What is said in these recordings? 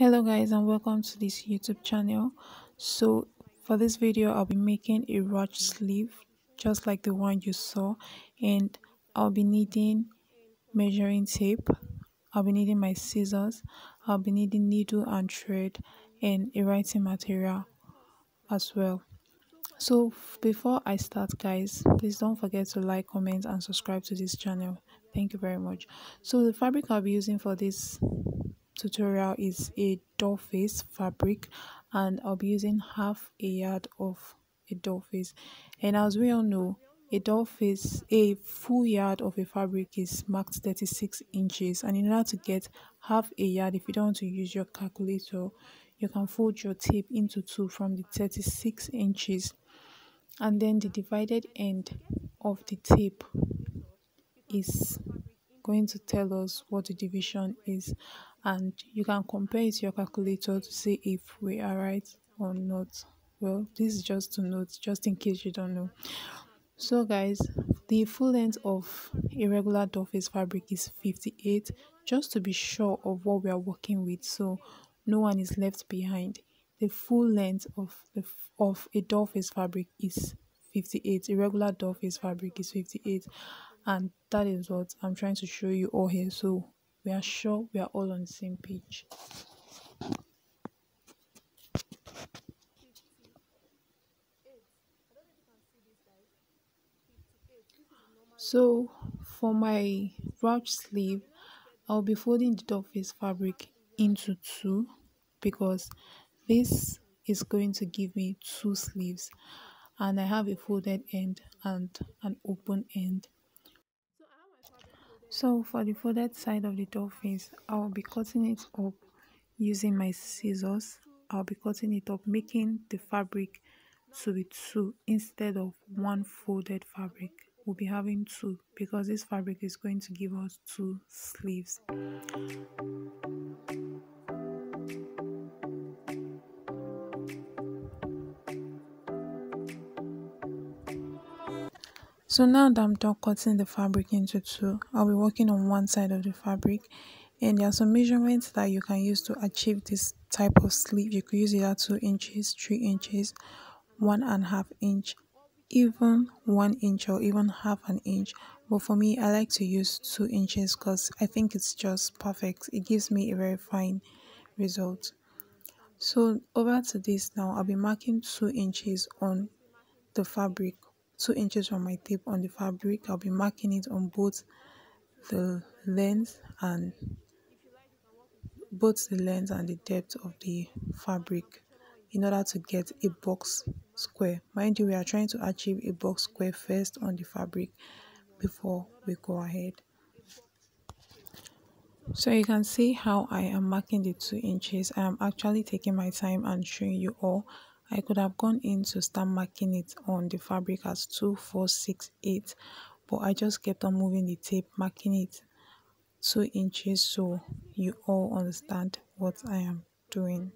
hello guys and welcome to this youtube channel. So for this video i'll be making a ruch sleeve just like the one you saw and i'll be needing measuring tape. I'll be needing my scissors. I'll be needing needle and thread and a writing material as well. So before i start guys please don't forget to like comment and subscribe to this channel. Thank you very much. So the fabric i'll be using for this tutorial is a doll face fabric and I'll be using half a yard of a doll face. And as we all know a doll face a full yard of a fabric is marked 36 inches. And in order to get half a yard if you don't want to use your calculator you can fold your tape into two from the 36 inches and then the divided end of the tape is going to tell us what the division is and you can compare it to your calculator to see if we are right or not. Well this is just to note just in case you don't know. So guys the full length of irregular doll face fabric is 58 just to be sure of what we are working with. So no one is left behind. The full length of the of a doll fabric is 58 irregular face fabric is 58 and that is what i'm trying to show you all here. So we are sure we are all on the same page. So for my ruch sleeve i'll be folding the doll face fabric into two because this is going to give me two sleeves. And i have a folded end and an open end so for the folded side of the face, I'll be cutting it up using my scissors. I'll be cutting it up, making the fabric to be two instead of one folded fabric. We'll be having two because this fabric is going to give us two sleeves. So now that I'm done cutting the fabric into two, I'll be working on one side of the fabric and there are some measurements that you can use to achieve this type of sleeve. You could use either 2 inches, 3 inches, one and a half inch, even 1 inch or even half an inch. But for me, I like to use 2 inches because I think it's just perfect. It gives me a very fine result. So over to this now, I'll be marking 2 inches on the fabric 2 inches from my tape on the fabric. I'll be marking it on both the length and both the length and the depth of the fabric in order to get a box square. Mind you, we are trying to achieve a box square first on the fabric before we go ahead. So you can see how I am marking the 2 inches. I am actually taking my time and showing you all I could have gone in to start marking it on the fabric as 2, 4, 6, 8 but I just kept on moving the tape marking it 2 inches so you all understand what I am doing.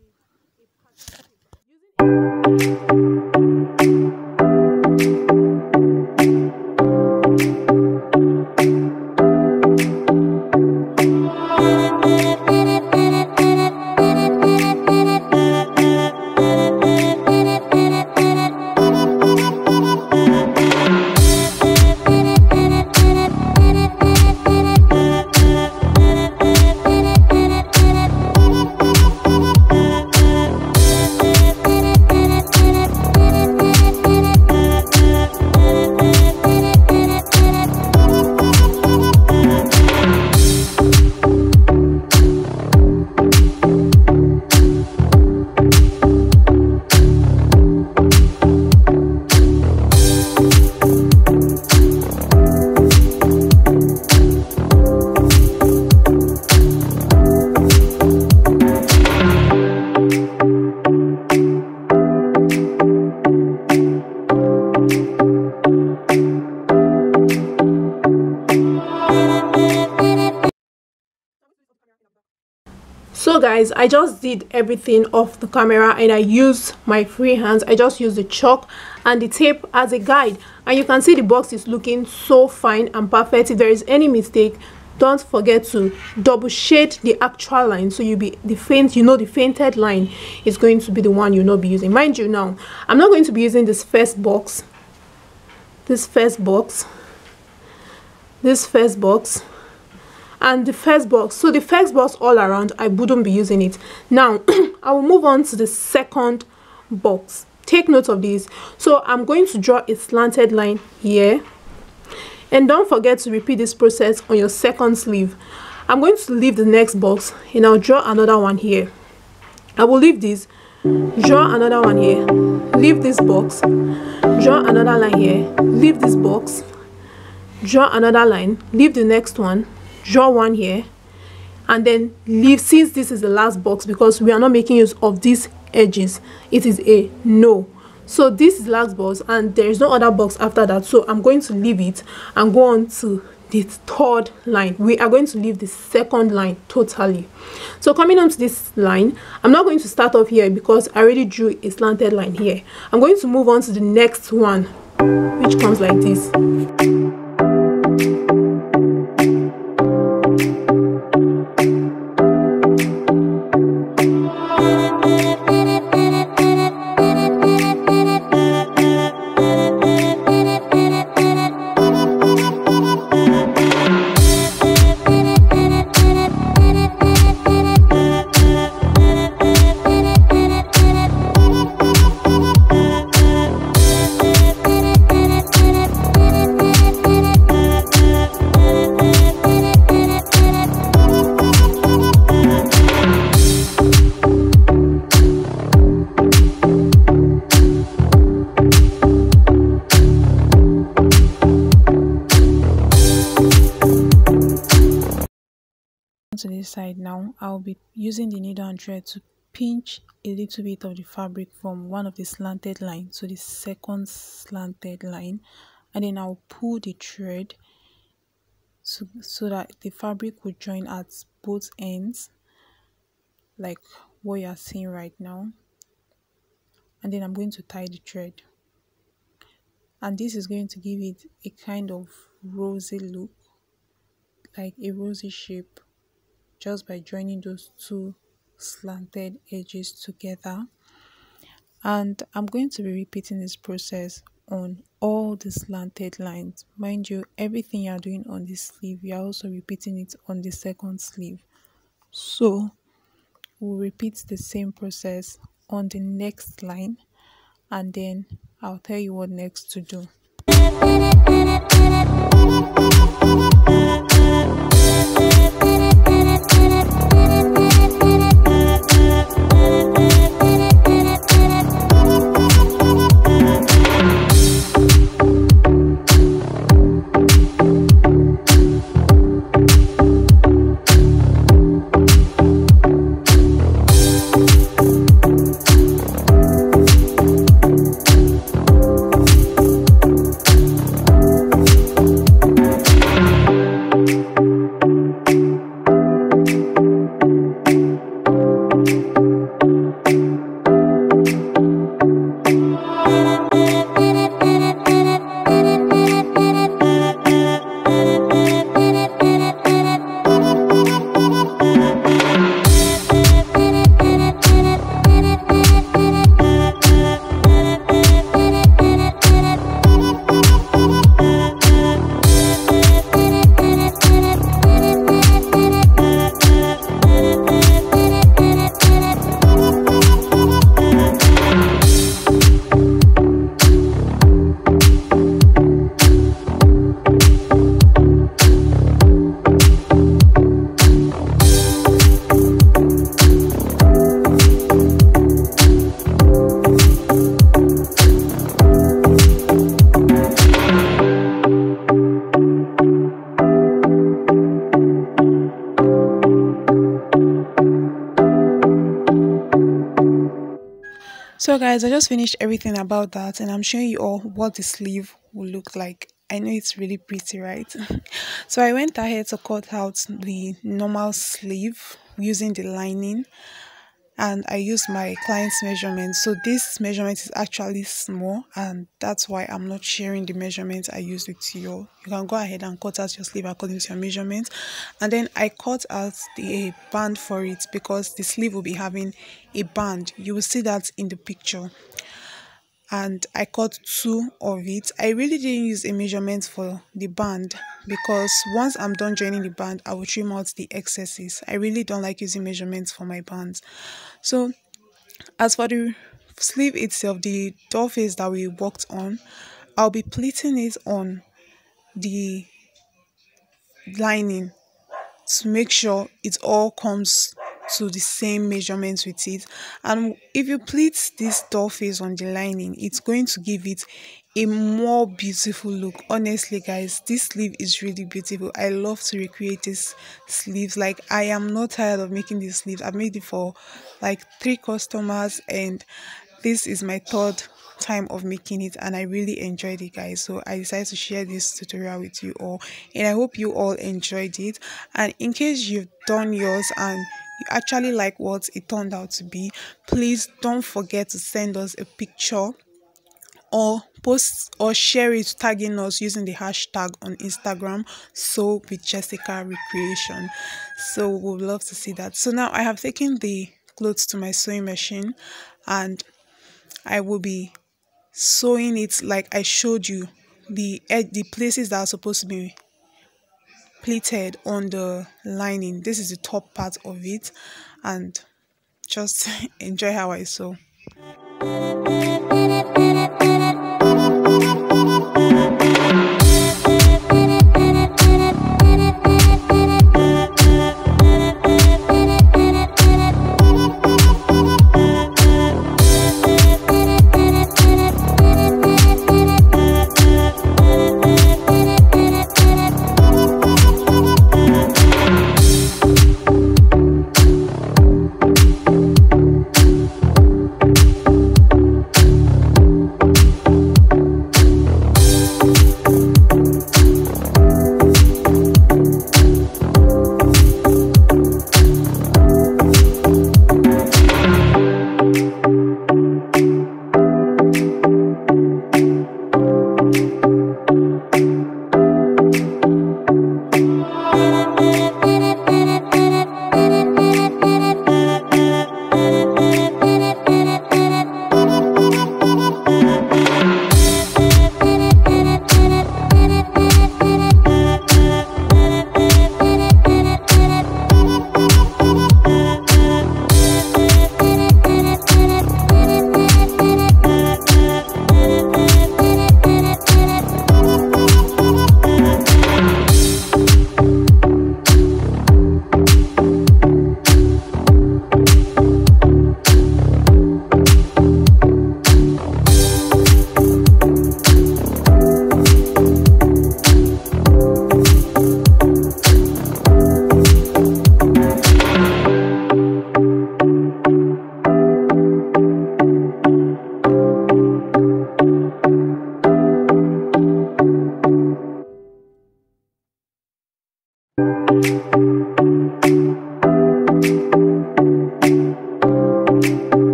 So guys i just did everything off the camera and i used my free hands. I just used the chalk and the tape as a guide. And you can see the box is looking so fine and perfect. If there is any mistake don't forget to double shade the actual line so you be the faint you know the fainted line is going to be the one you'll not be using. Mind you now i'm not going to be using this first box. This first box. This first box and the first box. So the first box all around i wouldn't be using it. Now i will move on to the second box. Take note of this. So i'm going to draw a slanted line here. And don't forget to repeat this process on your second sleeve. I'm going to leave the next box and i'll draw another one here. I will leave this. Draw another one here. Leave this box. Draw another line here. Leave this box. Draw another line. Leave the next one draw one here and then leave since this is the last box because we are not making use of these edges it is a no. So this is last box and there is no other box after that. So i'm going to leave it and go on to the third line. We are going to leave the second line totally. So coming on to this line i'm not going to start off here because i already drew a slanted line here. I'm going to move on to the next one which comes like this side now I'll be using the needle and thread to pinch a little bit of the fabric from one of the slanted lines to the second slanted line. And then I'll pull the thread so, so that the fabric will join at both ends like what you're seeing right now. And then I'm going to tie the thread. And this is going to give it a kind of rosy look like a rosy shape just by joining those two slanted edges together. And I'm going to be repeating this process on all the slanted lines. Mind you everything you're doing on this sleeve you're also repeating it on the second sleeve. So we'll repeat the same process on the next line and then I'll tell you what next to do just finished everything about that and i'm showing you all what the sleeve will look like. I know it's really pretty right? So i went ahead to cut out the normal sleeve using the lining and I use my client's measurement. So this measurement is actually small and that's why I'm not sharing the measurement I used with you. You can go ahead and cut out your sleeve according to your measurement. And then I cut out the band for it because the sleeve will be having a band. You will see that in the picture and I cut two of it. I really didn't use a measurement for the band because once I'm done joining the band, I will trim out the excesses. I really don't like using measurements for my bands. So as for the sleeve itself, the doll face that we worked on, I'll be pleating it on the lining to make sure it all comes to the same measurements with it. And if you pleat this doll face on the lining it's going to give it a more beautiful look. Honestly guys this sleeve is really beautiful. I love to recreate this sleeves. Like i am not tired of making these sleeves. I've made it for like three customers and this is my third time of making it and i really enjoyed it guys. So i decided to share this tutorial with you all and i hope you all enjoyed it. And in case you've done yours and you actually like what it turned out to be. Please don't forget to send us a picture or post or share it tagging us using the hashtag on instagram sew with jesika recreation. So we'd love to see that. So now i have taken the clothes to my sewing machine and i will be sewing it like i showed you the eh, the places that are supposed to be pleated on the lining. This is the top part of it. And just enjoy how I sew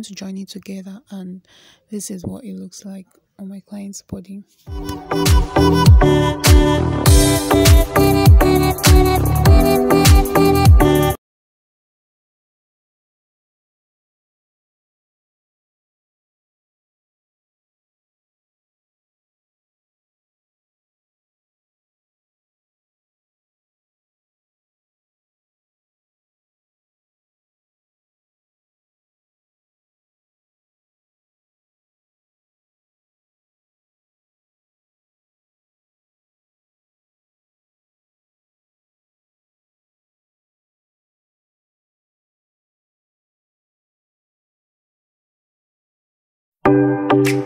going to join it together and this is what it looks like on my client's body you